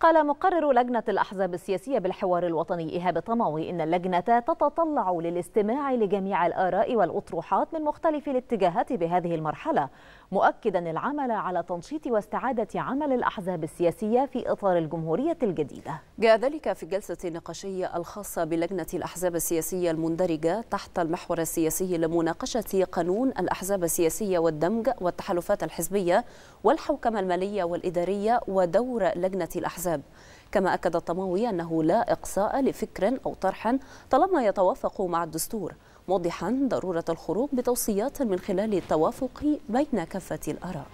قال مقرر لجنة الأحزاب السياسية بالحوار الوطني إيهاب الطماوي إن اللجنة تتطلع للاستماع لجميع الآراء والأطروحات من مختلف الاتجاهات بهذه المرحلة مؤكدا العمل على تنشيط واستعادة عمل الأحزاب السياسية في إطار الجمهورية الجديدة. جاء ذلك في الجلسة النقاشية الخاصة بلجنة الأحزاب السياسية المندرجة تحت المحور السياسي لمناقشة قانون الأحزاب السياسية والدمج والتحالفات الحزبية والحوكمة المالية والإدارية ودور لجنة الأحزاب كما أكد الطماوي أنه لا إقصاء لفكر أو طرح طالما يتوافق مع الدستور موضحا ضرورة الخروج بتوصيات من خلال التوافق بين كافة الآراء.